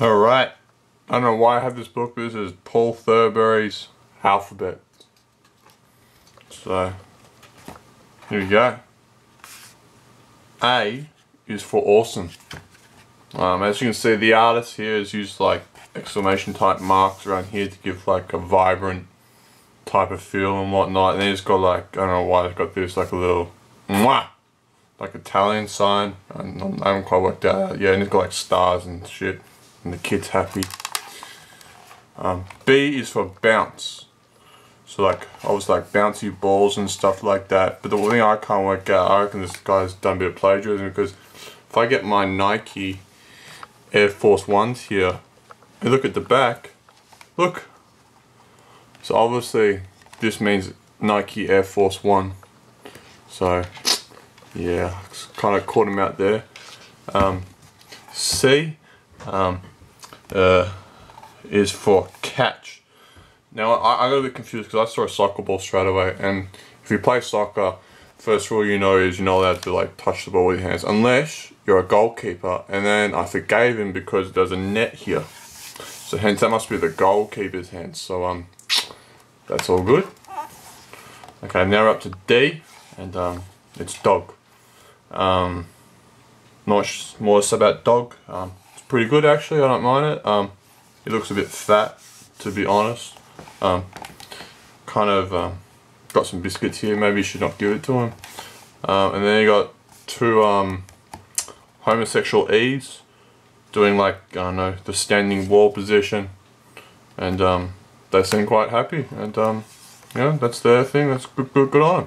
Alright, I don't know why I have this book, but this is Paul Thurlby's Alphabet. So, here we go. A is for awesome. Um, as you can see, the artist here has used like exclamation type marks around here to give like a vibrant type of feel and whatnot. And then it's got like, I don't know why they've got this, like a little mwah, like Italian sign. I haven't quite worked out. Yeah, and it's got like stars and shit and the kid's happy. Um, B is for bounce. So like, I was like bouncy balls and stuff like that. But the thing I can't work out, I reckon this guy's done a bit of plagiarism because if I get my Nike Air Force Ones here, and look at the back, look. So obviously this means Nike Air Force One. So yeah, kind of caught him out there. Um, C, um, uh, is for catch. Now I, I got a bit confused because I saw a soccer ball straight away and if you play soccer, first rule you know is you're not allowed to like touch the ball with your hands unless you're a goalkeeper and then I forgave him because there's a net here. So hence that must be the goalkeeper's hands. So um that's all good. Okay, now we're up to D and um it's dog. Um not more about dog. Um, pretty good actually, I don't mind it. Um, it looks a bit fat, to be honest. Um, kind of um, got some biscuits here, maybe you should not give it to him. Um, and then you got two um, homosexual E's doing like, I don't know, the standing wall position. And um, they seem quite happy. And um, yeah, that's their thing, that's good, good, good on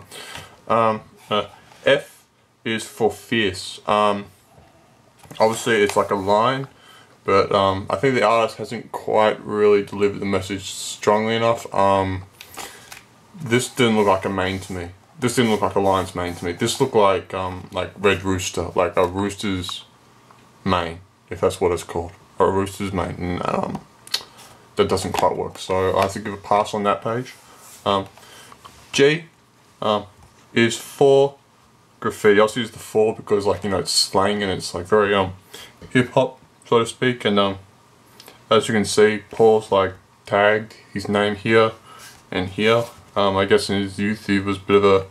them. Um, uh, F is for fierce. Um, obviously it's like a line but um, I think the artist hasn't quite really delivered the message strongly enough. Um, this didn't look like a mane to me. This didn't look like a lion's mane to me. This looked like um, like red rooster, like a rooster's mane, if that's what it's called, a rooster's mane. And, um, that doesn't quite work, so I have to give a pass on that page. Um, G um, is for graffiti. I also use the four because like you know it's slang and it's like very um hip hop so to speak. And um, as you can see, Paul's like tagged his name here and here. Um, I guess in his youth he was a bit of a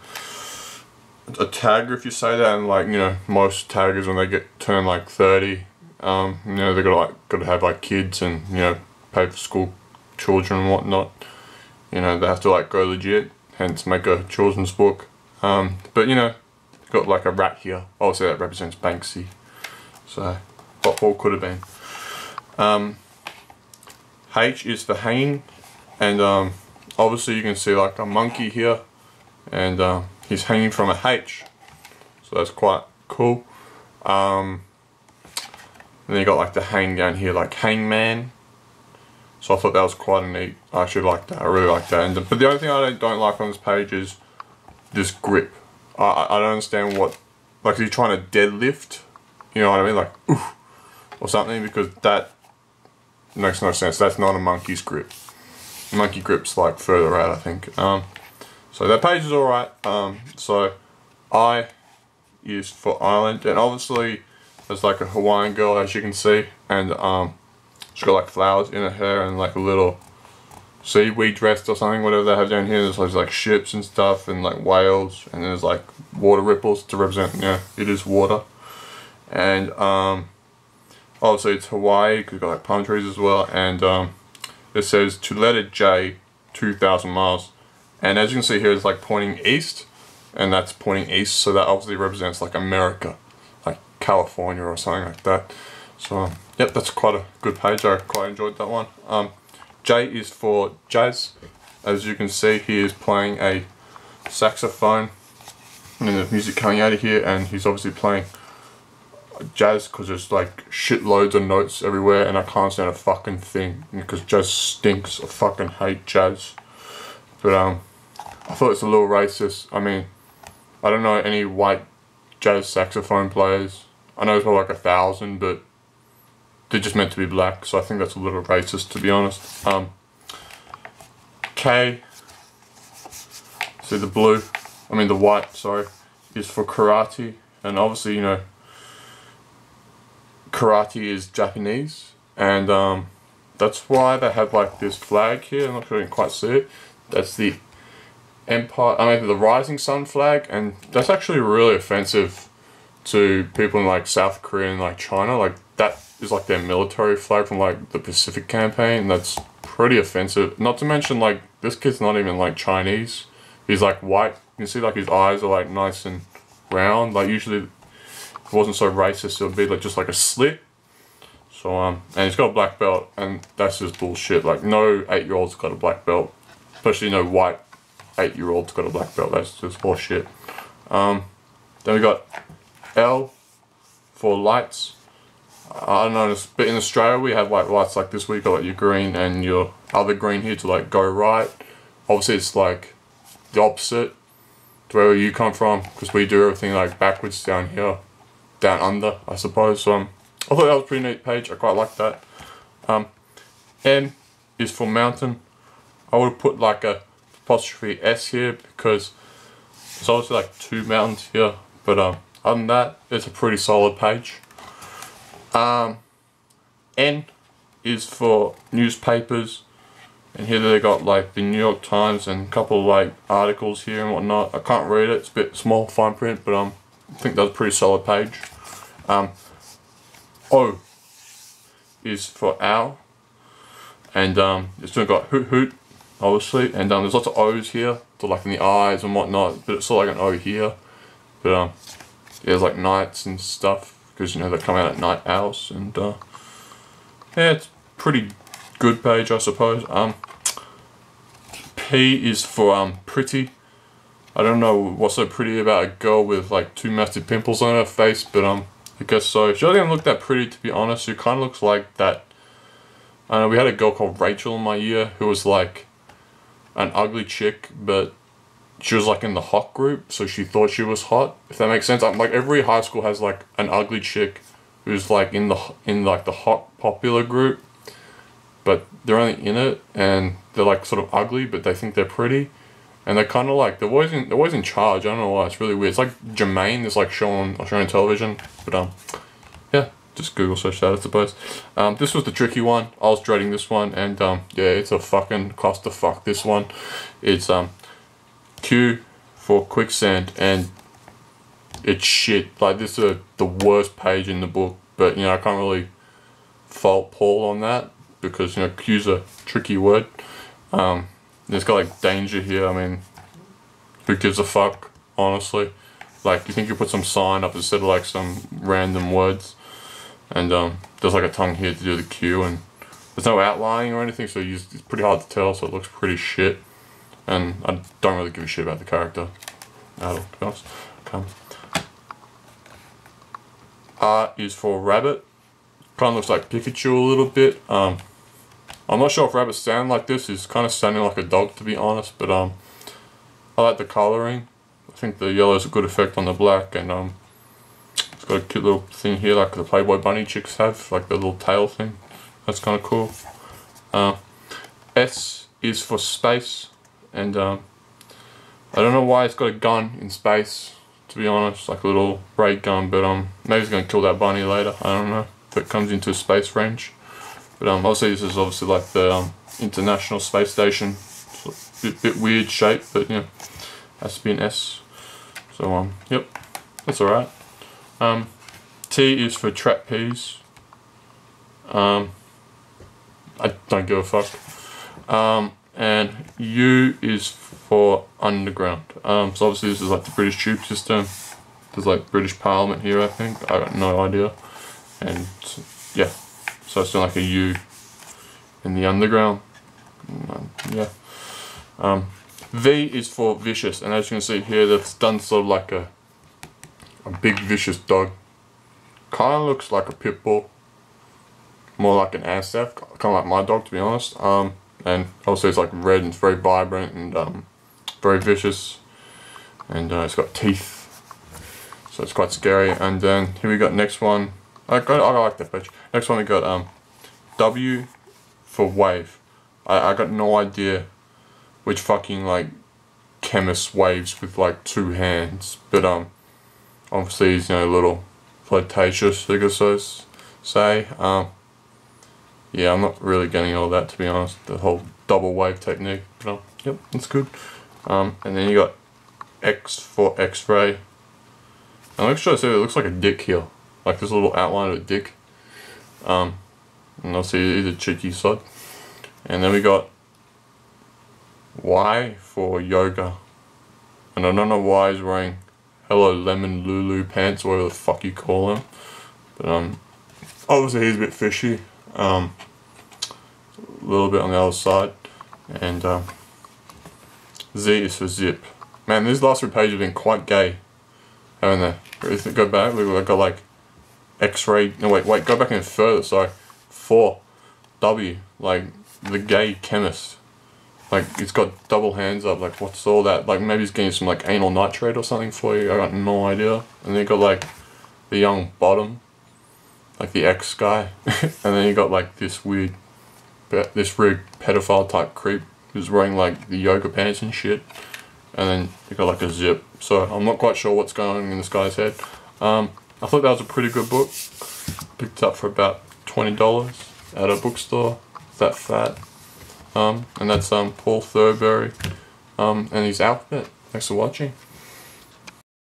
a tagger if you say that and like you know most taggers when they get turned like 30 um, you know they got like got to have like kids and you know pay for school children and whatnot you know they have to like go legit hence make a children's book um, but you know got like a rat here obviously that represents Banksy so what Paul could have been. Um, H is for hanging and um, obviously you can see like a monkey here and uh, he's hanging from a H. So that's quite cool. Um, then you got like the hang down here like hangman. So I thought that was quite a neat I actually like that I really like that. And but the only thing I don't, don't like on this page is this grip. I, I don't understand what like are you trying to deadlift? You know what I mean? Like oof or something because that makes no sense. That's not a monkey's grip. Monkey grip's like further out, I think. Um, so that page is alright. Um, so I used for island, and obviously there's like a Hawaiian girl, as you can see, and um, she's got like flowers in her hair and like a little seaweed dress or something, whatever they have down here. There's like ships and stuff, and like whales, and there's like water ripples to represent. Yeah, it is water, and um, obviously it's Hawaii you've got like palm trees as well and um, it says to letter J 2,000 miles. And as you can see here it's like pointing east and that's pointing east so that obviously represents like America like California or something like that. So um, yep that's quite a good page. I quite enjoyed that one. Um, J is for jazz. As you can see he is playing a saxophone. And the music coming out of here and he's obviously playing jazz because there's like shitloads of notes everywhere and I can't stand a fucking thing because jazz stinks. I fucking hate jazz. But um, I thought it's a little racist. I mean, I don't know any white jazz saxophone players. I know there's probably like a thousand, but they're just meant to be black, so I think that's a little racist to be honest. Um, K, see the blue, I mean the white, sorry, is for karate, and obviously, you know, karate is Japanese and um, that's why they have like this flag here. I'm not sure you can quite see it. That's the Empire, I mean the Rising Sun flag, and that's actually really offensive to people in like South Korea and like China. Like that is like their military flag from like the Pacific campaign. That's pretty offensive. Not to mention like this kid's not even like Chinese. He's like white. You can see like his eyes are like nice and round. Like usually, it wasn't so racist, it would be like just like a slit. So um, and he's got a black belt, and that's just bullshit. Like no eight-year-old's got a black belt, especially no white eight-year-old's got a black belt. That's just bullshit. Um, then we got L for lights. I don't know, but in Australia we have like lights like this. We got like your green and your other green here to like go right. Obviously, it's like the opposite to where you come from because we do everything like backwards down here, down under, I suppose. Um, I thought that was a pretty neat page. I quite like that. Um, M is for mountain. I would put like a apostrophe S here because it's obviously like two mountains here. But um, other than that, it's a pretty solid page. Um, N is for newspapers. And here they got like the New York Times and a couple of like articles here and whatnot. I can't read it, it's a bit small fine print, but um, I think that's a pretty solid page. Um, O is for owl. And um, it's still got hoot hoot, obviously. And um, there's lots of O's here, to like in the eyes and whatnot, but it's of like an O here. But um, yeah, there's like nights and stuff, because you know they come out at night owls. And uh, yeah, it's pretty good page, I suppose. Um, P is for um, pretty. I don't know what's so pretty about a girl with like two massive pimples on her face, but um, I guess so. She doesn't even look that pretty, to be honest. She kind of looks like that. I know we had a girl called Rachel in my year who was like an ugly chick, but she was like in the hot group, so she thought she was hot. If that makes sense. I'm, like every high school has like an ugly chick who's like in the in like the hot popular group, but they're only in it and they're like sort of ugly, but they think they're pretty. And they're kind of like they're always in they're always in charge. I don't know why. It's really weird. It's like Jermaine is like shown on television, but um, yeah, just Google search that I suppose. Um, this was the tricky one. I was dreading this one, and um, yeah, it's a fucking cost to fuck. This one, it's um, Q for quicksand, and it's shit. Like this is the worst page in the book, but you know I can't really fault Paul on that because you know Q's a tricky word. Um, there's got like danger here. I mean, who gives a fuck, honestly? Like, you think you put some sign up instead of like some random words? And um, there's like a tongue here to do the Q, and there's no outlining or anything, so you, it's pretty hard to tell, so it looks pretty shit. And I don't really give a shit about the character at all, to be honest. Okay. R is for rabbit. Kind of looks like Pikachu a little bit. Um, I'm not sure if rabbits sound like this. He's kind of sounding like a dog, to be honest. But um, I like the colouring. I think the yellow is a good effect on the black, and um, it's got a cute little thing here, like the Playboy bunny chicks have, like the little tail thing. That's kind of cool. Uh, S is for space, and um, I don't know why it's got a gun in space. To be honest, like a little ray gun, but um, maybe it's gonna kill that bunny later. I don't know if it comes into space range. But um, obviously this is obviously like the um, International Space Station. So a bit, bit weird shape, but yeah, has to be an S. So um, yep, that's alright. Um, T is for trapeze. Um, I don't give a fuck. Um, and U is for underground. Um, so obviously this is like the British tube system. There's like British Parliament here, I think. I got no idea. And yeah, so it's like a U in the underground. Yeah. Um, v is for vicious, and as you can see here, that's done sort of like a a big vicious dog. Kind of looks like a pit bull. More like an Amstaff, kind of like my dog to be honest. Um, and also it's like red and it's very vibrant and um, very vicious. And uh, it's got teeth. So it's quite scary. And then here we got next one. I got I like that page. Next one we got um W for wave. I, I got no idea which fucking like chemist waves with like two hands. But um obviously he's you know a little flirtatious I guess I say. Um yeah, I'm not really getting all that to be honest. The whole double wave technique. But um, yep, that's good. Um, and then you got X for X-ray. Try to see. It looks like a dick here, like this little outline of a dick. Um, and I'll see a cheeky sod. And then we got Y for yoga. And I don't know why he's wearing Hello Lemon Lulu pants, whatever the fuck you call them. But um, obviously he's a bit fishy. Um, a little bit on the other side. And um, Z is for zip. Man, these last three pages have been quite gay, haven't they? Go back, we've got like X-ray. No, wait, wait, go back even further. Sorry, four W, like the gay chemist. Like it's got double hands up. Like what's all that? Like maybe he's getting some like anal nitrate or something for you. I got no idea. And then you got like the young bottom, like the X guy, and then you got like this weird, this weird pedophile type creep who's wearing like the yoga pants and shit. And then you got like a zip. So I'm not quite sure what's going on in this guy's head. Um, I thought that was a pretty good book. Picked up for about twenty dollars at a bookstore. That fat. Um, and that's um, Paul Thurlby um, and his alphabet. Thanks for watching.